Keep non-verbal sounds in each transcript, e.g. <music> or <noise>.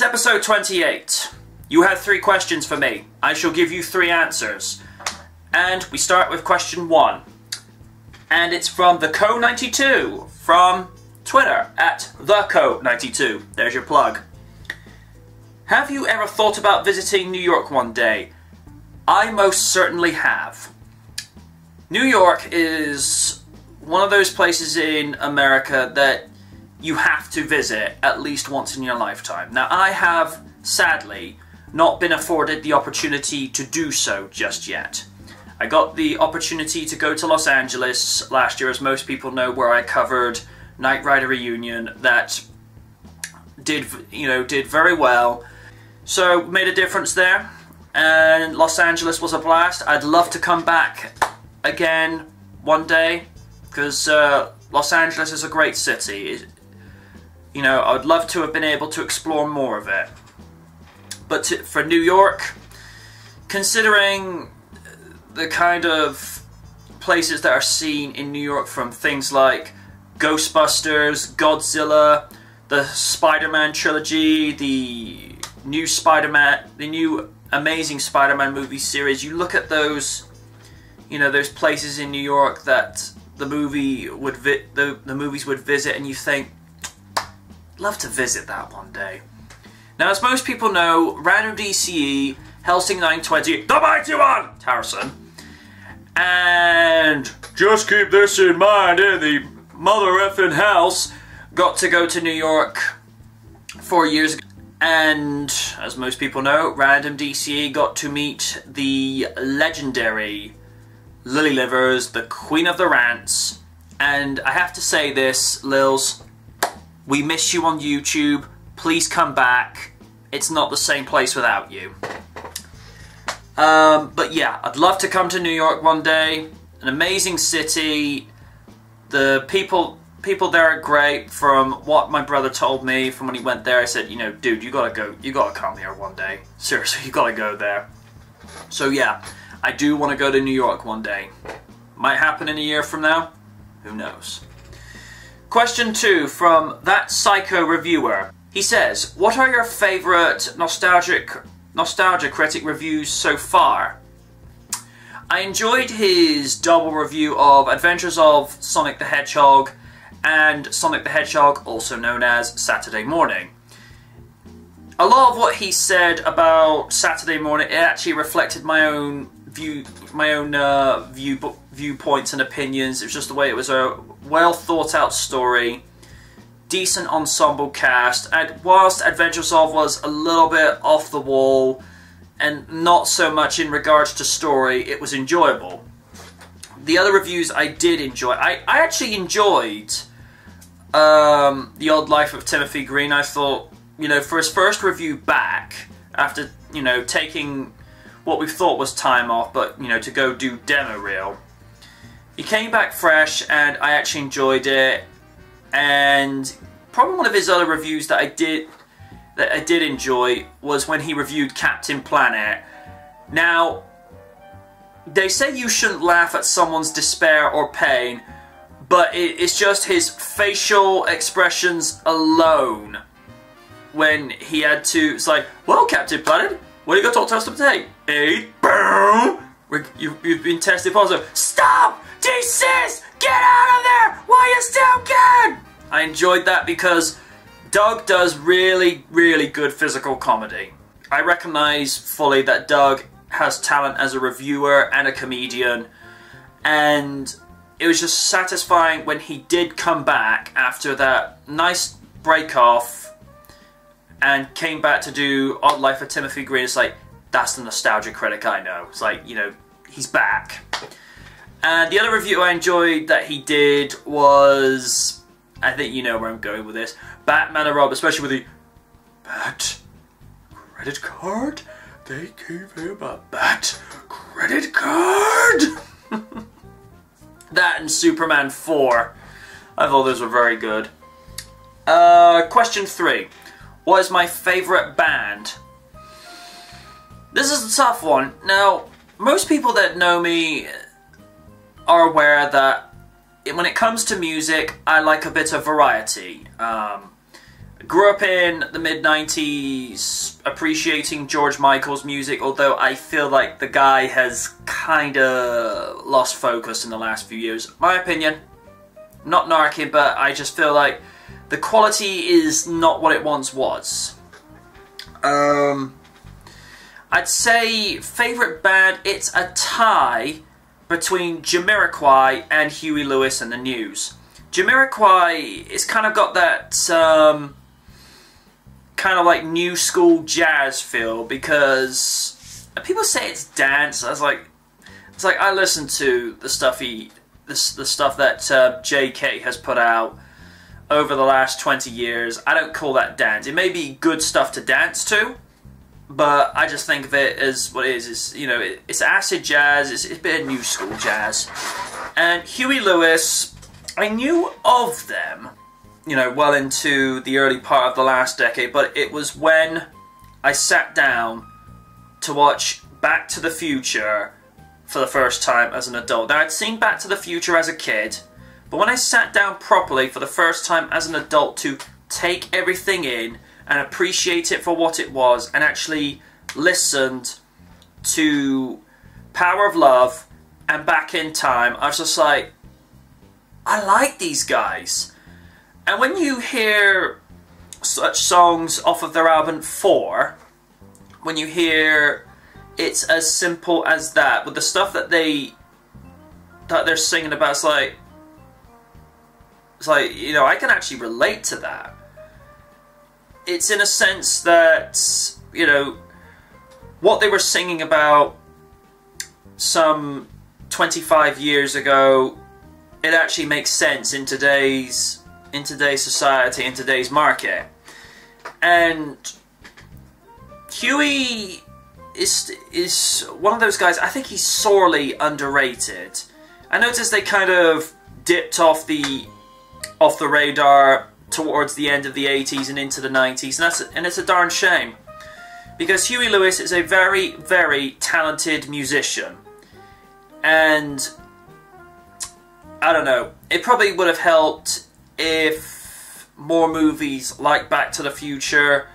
It's episode 28. You have three questions for me. I shall give you three answers. And we start with question one. And it's from the Co92 from Twitter at the Co92. There's your plug. Have you ever thought about visiting New York one day? I most certainly have. New York is one of those places in America that you have to visit at least once in your lifetime. Now, I have, sadly, not been afforded the opportunity to do so just yet. I got the opportunity to go to Los Angeles last year, as most people know, where I covered Knight Rider Reunion that did, you know, did very well. So, made a difference there. And Los Angeles was a blast. I'd love to come back again one day because uh, Los Angeles is a great city. It, you know, I would love to have been able to explore more of it. But to, for New York, considering the kind of places that are seen in New York from things like Ghostbusters, Godzilla, the Spider-Man trilogy, the new Spider-Man, the new Amazing Spider-Man movie series, you look at those, you know, those places in New York that the movie would the, the movies would visit, and you think, love to visit that one day. Now, as most people know, Random DCE, Helsing 920, the mighty one, Harrison, and just keep this in mind, in the mother effing house, got to go to New York four years ago. And as most people know, Random DCE got to meet the legendary Lily Livers, the Queen of the Rants. And I have to say this, Lils, we miss you on YouTube. Please come back. It's not the same place without you. Um, but yeah, I'd love to come to New York one day. An amazing city. The people people there are great. From what my brother told me from when he went there, I said, you know, dude, you gotta go. You gotta come here one day. Seriously, <laughs> you gotta go there. So yeah, I do want to go to New York one day. Might happen in a year from now. Who knows? Question two from that psycho reviewer. He says, "What are your favorite nostalgic nostalgia critic reviews so far?" I enjoyed his double review of Adventures of Sonic the Hedgehog and Sonic the Hedgehog, also known as Saturday Morning. A lot of what he said about Saturday Morning it actually reflected my own view, my own uh, view viewpoints and opinions. It was just the way it was a well thought out story, decent ensemble cast, and whilst Adventures of was a little bit off the wall and not so much in regards to story, it was enjoyable. The other reviews I did enjoy. I, I actually enjoyed um, The Odd Life of Timothy Green. I thought, you know, for his first review back, after, you know, taking what we thought was time off, but, you know, to go do demo reel, he came back fresh and I actually enjoyed it. And probably one of his other reviews that I did that I did enjoy was when he reviewed Captain Planet. Now, they say you shouldn't laugh at someone's despair or pain, but it's just his facial expressions alone when he had to. It's like, well, Captain Planet, what are you going to talk to us today? Eight, boom. You, you've been tested positive. Stop! Desist! Get out of there while you still can! I enjoyed that because Doug does really, really good physical comedy. I recognize fully that Doug has talent as a reviewer and a comedian, and it was just satisfying when he did come back after that nice break off and came back to do Odd Life of Timothy Green. It's like, that's the nostalgia critic I know. It's like, you know, he's back. And the other review I enjoyed that he did was, I think you know where I'm going with this, Batman and Rob, especially with the Bat credit card. They gave him a Bat credit card. <laughs> that and Superman 4. I thought those were very good. Uh, question three. What is my favourite band? This is a tough one. Now, most people that know me are aware that when it comes to music, I like a bit of variety. Um, grew up in the mid 90s appreciating George Michael's music, although I feel like the guy has kind of lost focus in the last few years. My opinion. Not narking, but I just feel like the quality is not what it once was. Um, I'd say favorite band. It's a tie between Jamiroquai and Huey Lewis and the News. Jamiroquai is kind of got that um, kind of like new school jazz feel because people say it's dance. I was like, it's like I listen to the stuff he, the, the stuff that uh, Jay Kay has put out over the last 20 years. I don't call that dance. It may be good stuff to dance to, but I just think of it as what it is. It's, you know, it, it's acid jazz, it's, it's a bit of new school jazz. And Huey Lewis, I knew of them, you know, well into the early part of the last decade, but it was when I sat down to watch Back to the Future for the first time as an adult. Now, I'd seen Back to the Future as a kid, but when I sat down properly for the first time as an adult to take everything in and appreciate it for what it was and actually listened to Power of Love and Back in Time, I was just like, I like these guys. And when you hear such songs off of their album Fore, when you hear it's as simple as that, with the stuff that they that they're singing about, it's like it's like, you know, I can actually relate to that. It's in a sense that, you know, what they were singing about some 25 years ago, it actually makes sense in today's in today's society, in today's market. And Huey is is one of those guys. I think he's sorely underrated. I noticed they kind of dipped off the off the radar towards the end of the 80s and into the 90s, and that's and it's a darn shame because Huey Lewis is a very very talented musician, and I don't know. It probably would have helped if more movies like Back to the Future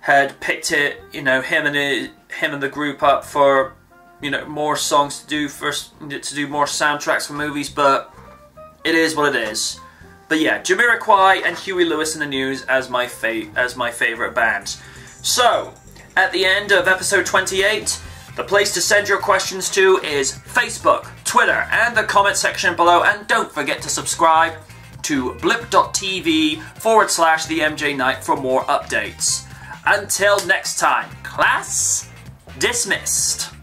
had picked it, you know, him and it, him and the group up for, you know, more songs to do for to do more soundtracks for movies. But it is what it is. But yeah, Jamiroquai and Huey Lewis and the News as my as my favorite bands. So at the end of episode 28. The place to send your questions to is Facebook, Twitter, and the comment section below. And don't forget to subscribe to blip.tv forward slash the MJ Knight for more updates. Until next time, class dismissed.